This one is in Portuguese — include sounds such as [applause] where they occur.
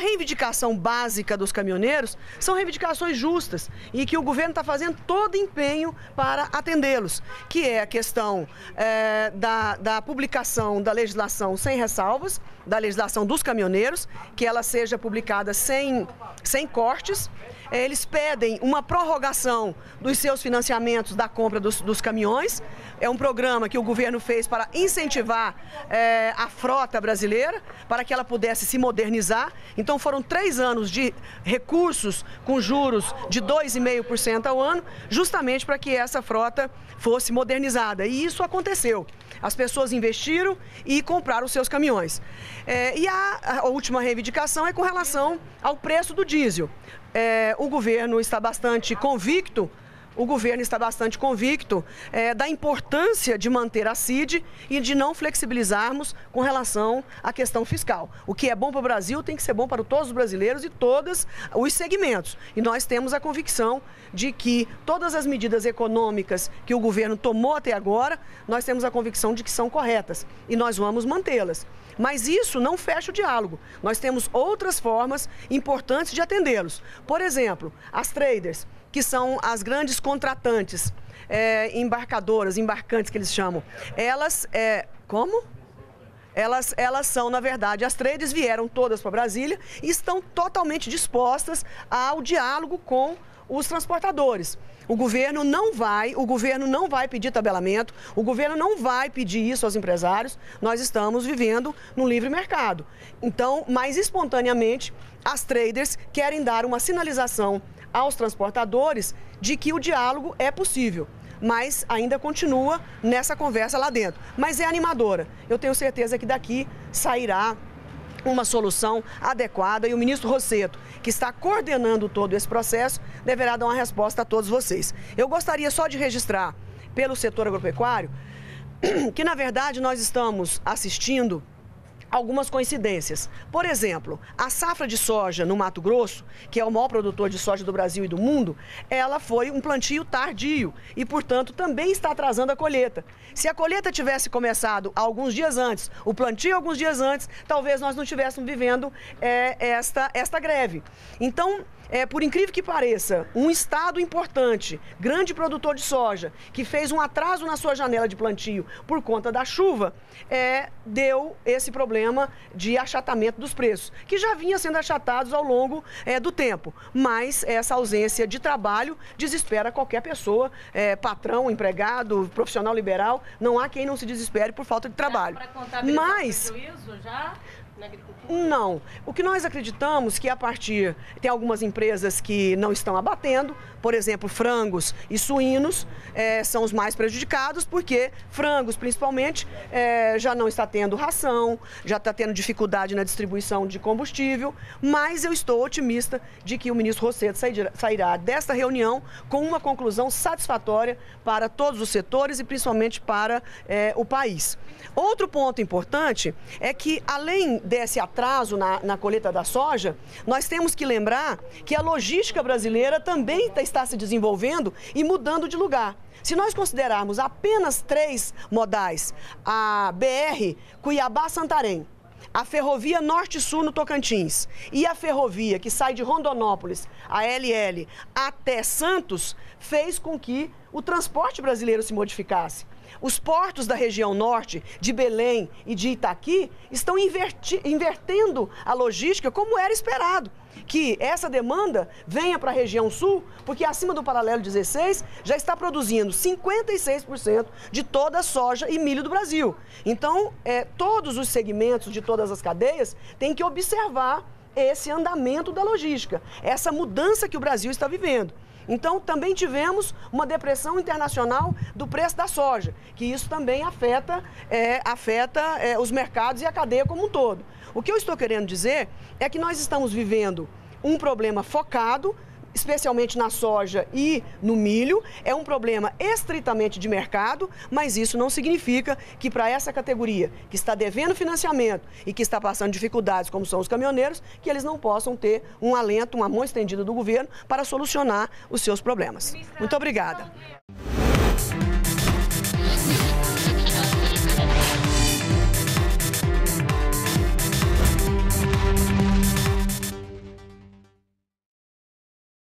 reivindicação básica dos caminhoneiros são reivindicações justas e que o governo está fazendo todo empenho para atendê-los, que é a questão é, da, da publicação da legislação sem ressalvas, da legislação dos caminhoneiros, que ela seja publicada sem, sem cortes. É, eles pedem uma prorrogação dos seus financiamentos da compra dos, dos caminhões. É um programa que o governo fez para incentivar é, a frota brasileira, para que ela pudesse se modernizar. Então foram três anos de recursos com juros de 2,5% ao ano, justamente para que essa frota fosse modernizada. E isso aconteceu. As pessoas investiram e compraram seus caminhões. É, e a, a, última reivindicação é com relação ao preço do diesel. É, o governo está bastante convicto o governo está bastante convicto é, da importância de manter a CID e de não flexibilizarmos com relação à questão fiscal. O que é bom para o Brasil tem que ser bom para todos os brasileiros e todos os segmentos. E nós temos a convicção de que todas as medidas econômicas que o governo tomou até agora, nós temos a convicção de que são corretas e nós vamos mantê-las. Mas isso não fecha o diálogo. Nós temos outras formas importantes de atendê-los. Por exemplo, as traders que são as grandes contratantes, é, embarcadoras, embarcantes que eles chamam. Elas, é, como? Elas, elas são, na verdade, as trades vieram todas para Brasília e estão totalmente dispostas ao diálogo com os transportadores. O governo não vai, o governo não vai pedir tabelamento, o governo não vai pedir isso aos empresários. Nós estamos vivendo no livre mercado. Então, mais espontaneamente, as traders querem dar uma sinalização aos transportadores de que o diálogo é possível mas ainda continua nessa conversa lá dentro. Mas é animadora. Eu tenho certeza que daqui sairá uma solução adequada e o ministro Rosseto, que está coordenando todo esse processo, deverá dar uma resposta a todos vocês. Eu gostaria só de registrar pelo setor agropecuário [clears throat] que, na verdade, nós estamos assistindo algumas coincidências. Por exemplo, a safra de soja no Mato Grosso, que é o maior produtor de soja do Brasil e do mundo, ela foi um plantio tardio e, portanto, também está atrasando a colheita. Se a colheita tivesse começado alguns dias antes, o plantio alguns dias antes, talvez nós não estivéssemos vivendo é, esta, esta greve. Então, é, por incrível que pareça, um estado importante, grande produtor de soja, que fez um atraso na sua janela de plantio por conta da chuva, é, deu esse problema de achatamento dos preços, que já vinha sendo achatados ao longo é, do tempo. Mas essa ausência de trabalho desespera qualquer pessoa, é, patrão, empregado, profissional liberal, não há quem não se desespere por falta de trabalho. Mas. Já? Na agricultura? Não. O que nós acreditamos que a partir. Tem algumas empresas que não estão abatendo, por exemplo, frangos e suínos é, são os mais prejudicados, porque frangos, principalmente, é, já não está tendo ração, já está tendo dificuldade na distribuição de combustível, mas eu estou otimista de que o ministro Rosseto sairá desta reunião com uma conclusão satisfatória para todos os setores e principalmente para é, o país. Outro ponto importante é que, além desse atraso na, na colheita da soja, nós temos que lembrar que a logística brasileira também está está se desenvolvendo e mudando de lugar. Se nós considerarmos apenas três modais, a BR Cuiabá-Santarém, a ferrovia Norte-Sul no Tocantins e a ferrovia que sai de Rondonópolis, a LL, até Santos, fez com que o transporte brasileiro se modificasse. Os portos da região norte, de Belém e de Itaqui, estão invertendo a logística como era esperado. Que essa demanda venha para a região sul, porque acima do paralelo 16 já está produzindo 56% de toda a soja e milho do Brasil. Então, é, todos os segmentos de todas as cadeias têm que observar esse andamento da logística, essa mudança que o Brasil está vivendo. Então, também tivemos uma depressão internacional do preço da soja, que isso também afeta, é, afeta é, os mercados e a cadeia como um todo. O que eu estou querendo dizer é que nós estamos vivendo um problema focado especialmente na soja e no milho, é um problema estritamente de mercado, mas isso não significa que para essa categoria que está devendo financiamento e que está passando dificuldades, como são os caminhoneiros, que eles não possam ter um alento, uma mão estendida do governo para solucionar os seus problemas. Muito obrigada.